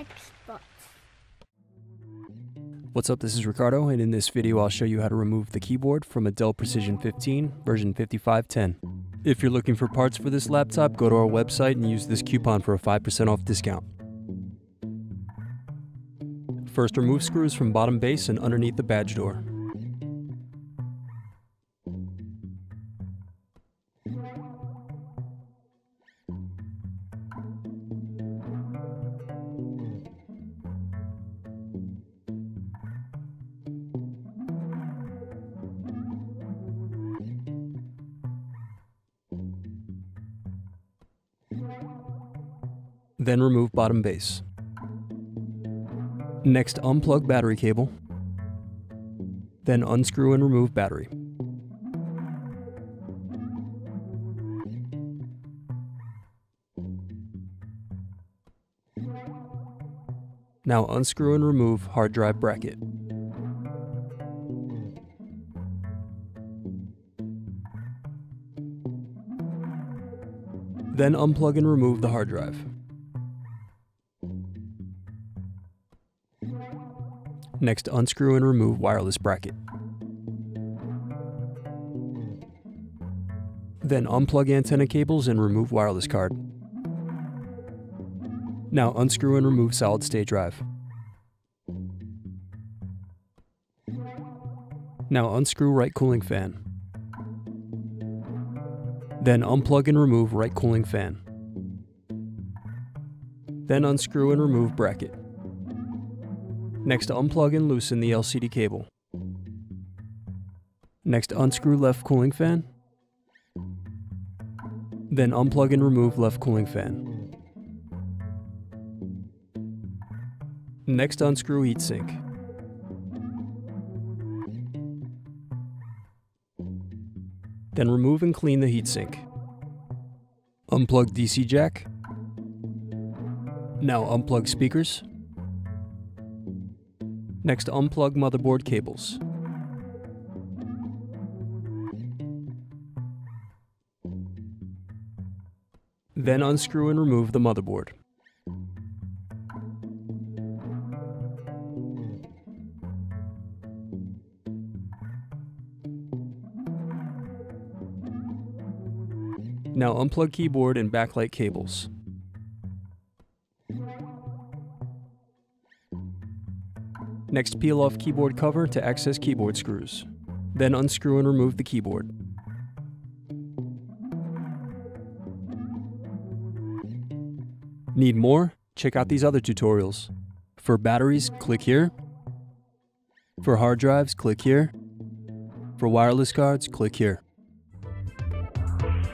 Xbox. What's up, this is Ricardo, and in this video I'll show you how to remove the keyboard from a Dell Precision 15 version 5510. If you're looking for parts for this laptop, go to our website and use this coupon for a 5% off discount. First remove screws from bottom base and underneath the badge door. Then remove bottom base. Next, unplug battery cable. Then unscrew and remove battery. Now unscrew and remove hard drive bracket. Then unplug and remove the hard drive. Next, unscrew and remove wireless bracket. Then unplug antenna cables and remove wireless card. Now unscrew and remove solid state drive. Now unscrew right cooling fan. Then unplug and remove right cooling fan. Then unscrew and remove bracket. Next, unplug and loosen the LCD cable. Next, unscrew left cooling fan. Then unplug and remove left cooling fan. Next, unscrew heatsink. Then remove and clean the heatsink. Unplug DC jack. Now unplug speakers. Next, unplug motherboard cables. Then unscrew and remove the motherboard. Now unplug keyboard and backlight cables. Next, peel off keyboard cover to access keyboard screws. Then unscrew and remove the keyboard. Need more? Check out these other tutorials. For batteries, click here. For hard drives, click here. For wireless cards, click here.